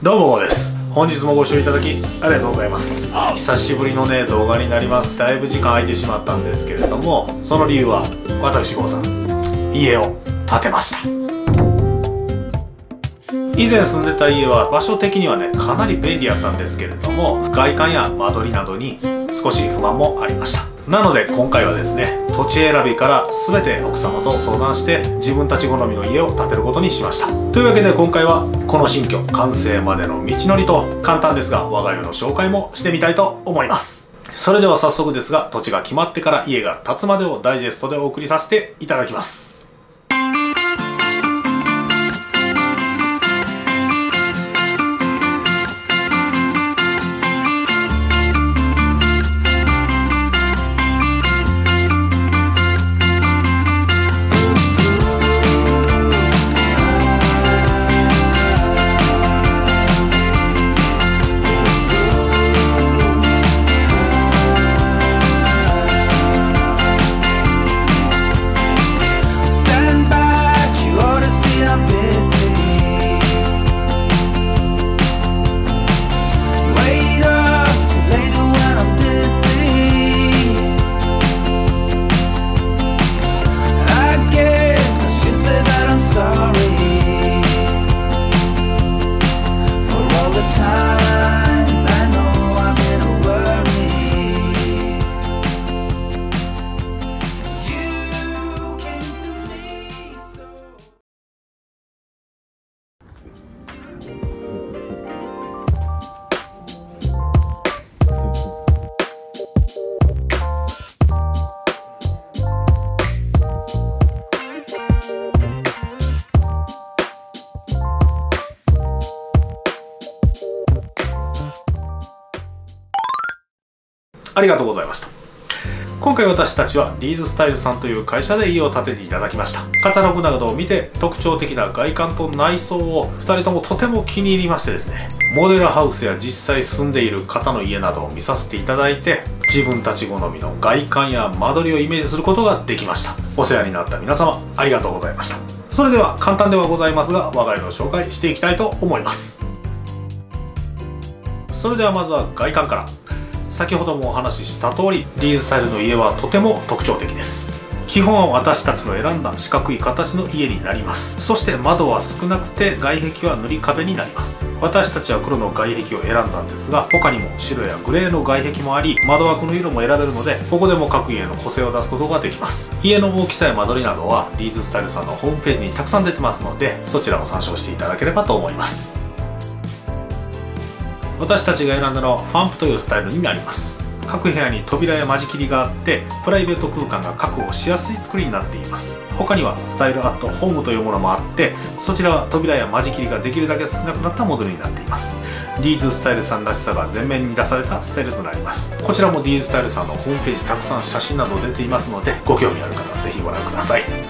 どうもです。本日もご視聴いただきありがとうございます。久しぶりのね動画になります。だいぶ時間空いてしまったんですけれどもその理由は私郷さん家を建てました。以前住んでた家は場所的にはねかなり便利やったんですけれども外観や間取りなどに少し不満もありました。なので今回はですね土地選びから全て奥様と相談して自分たち好みの家を建てることにしました。というわけで今回はこの新居完成までの道のりと簡単ですが我が家の紹介もしてみたいと思います。それでは早速ですが土地が決まってから家が建つまでをダイジェストでお送りさせていただきます。ありがとうございました。今回私たちはリーズスタイルさんという会社で家を建てていただきました。カタログなどを見て特徴的な外観と内装を2人ともとても気に入りましてですね。モデルハウスや実際住んでいる方の家などを見させていただいて自分たち好みの外観や間取りをイメージすることができました。お世話になった皆様ありがとうございました。それでは簡単ではございますが我が家の紹介していきたいと思います。それではまずは外観から。先ほどもお話しした通りリーズスタイルの家はとても特徴的です。基本は私たちの選んだ四角い形の家になります。そして窓は少なくて外壁は塗り壁になります。私たちは黒の外壁を選んだんですが他にも白やグレーの外壁もあり窓枠の色も選べるのでここでも各家の個性を出すことができます。家の大きさや間取りなどはリーズスタイルさんのホームページにたくさん出てますのでそちらも参照していただければと思います。私たちが選んだのはファンプというスタイルになります。各部屋に扉や間仕切りがあってプライベート空間が確保しやすい作りになっています。他にはスタイルアットホームというものもあってそちらは扉や間仕切りができるだけ少なくなったモデルになっています。ディーズスタイルさんらしさが前面に出されたスタイルとなります。こちらもディーズスタイルさんのホームページたくさん写真など出ていますのでご興味ある方はぜひご覧ください。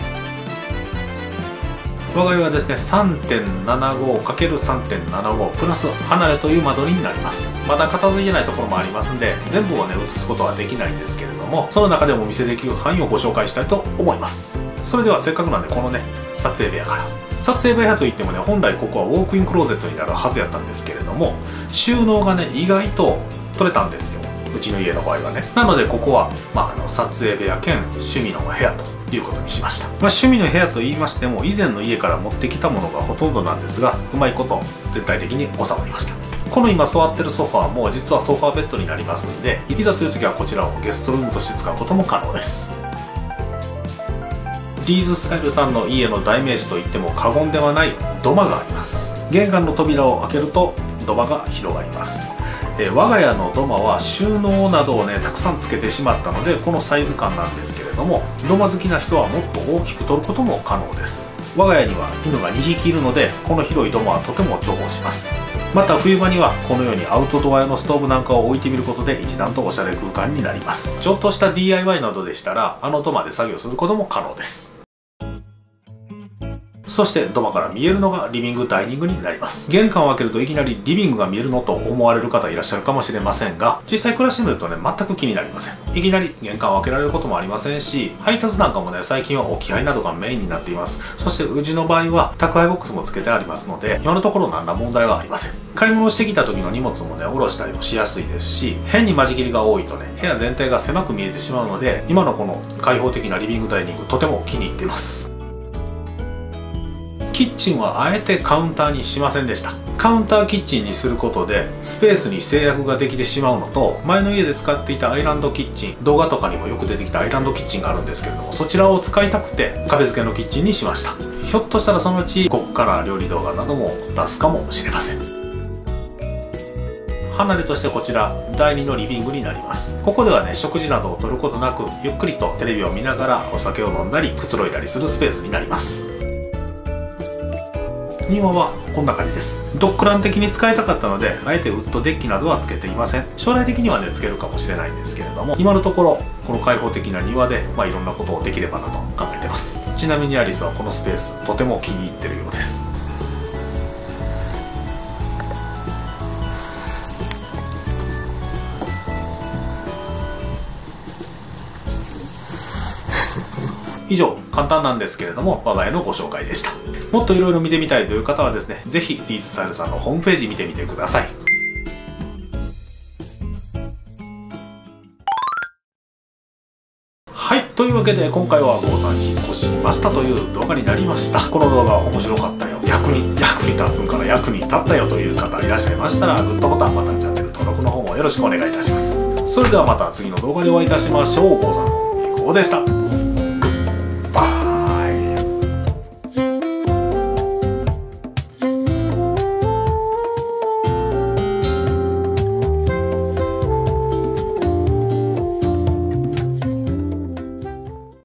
我が家はですね 3.75×3.75 プラス離れという間取りになります。まだ片付いてないところもありますんで全部をね映すことはできないんですけれどもその中でもお見せできる範囲をご紹介したいと思います。それではせっかくなんでこのね撮影部屋から。撮影部屋といってもね本来ここはウォークインクローゼットになるはずやったんですけれども収納がね意外と取れたんですよ。うちの家の場合はね。なのでここは、まあ、あの撮影部屋兼趣味の部屋ということにしました、まあ、趣味の部屋と言いましても以前の家から持ってきたものがほとんどなんですがうまいこと全体的に収まりました。この今座ってるソファーも実はソファーベッドになりますんでいざという時はこちらをゲストルームとして使うことも可能です。リーズスタイルさんの家の代名詞と言っても過言ではない土間があります。玄関の扉を開けると土間が広がります。え我が家の土間は収納などをねたくさんつけてしまったのでこのサイズ感なんですけれども土間好きな人はもっと大きく取ることも可能です。我が家には犬が2匹いるのでこの広い土間はとても重宝します。また冬場にはこのようにアウトドア用のストーブなんかを置いてみることで一段とおしゃれ空間になります。ちょっとした DIY などでしたらあの土間で作業することも可能です。そして土間から見えるのがリビングダイニングになります。玄関を開けるといきなりリビングが見えるのと思われる方いらっしゃるかもしれませんが実際暮らしてみるとね全く気になりません。いきなり玄関を開けられることもありませんし配達なんかもね最近は置き配などがメインになっています。そしてうちの場合は宅配ボックスも付けてありますので今のところ何ら問題はありません。買い物してきた時の荷物もね下ろしたりもしやすいですし変に間仕切りが多いとね部屋全体が狭く見えてしまうので今のこの開放的なリビングダイニングとても気に入っています。キッチンはあえてカウンターにしませんでした。カウンターキッチンにすることでスペースに制約ができてしまうのと前の家で使っていたアイランドキッチン動画とかにもよく出てきたアイランドキッチンがあるんですけれどもそちらを使いたくて壁付けのキッチンにしました。ひょっとしたらそのうちここから料理動画なども出すかもしれません。離れとしてこちら第2のリビングになります。ここではね食事などをとることなくゆっくりとテレビを見ながらお酒を飲んだりくつろいだりするスペースになります。庭はこんな感じです。ドッグラン的に使いたかったのであえてウッドデッキなどはつけていません。将来的にはねつけるかもしれないんですけれども今のところこの開放的な庭で、まあ、いろんなことをできればなと考えてます。ちなみにアリスはこのスペースとても気に入ってるようです。以上簡単なんですけれども我が家のご紹介でした。もっといろいろ見てみたいという方はですね是非 D スタイルさんのホームページ見てみてください。はいというわけで今回は郷さん引っ越しましたという動画になりました。この動画面白かったよ。役に役に立つんから役に立ったよという方いらっしゃいましたらグッドボタンまたチャンネル登録の方もよろしくお願いいたします。それではまた次の動画でお会いいたしましょう。郷さんのみこでした。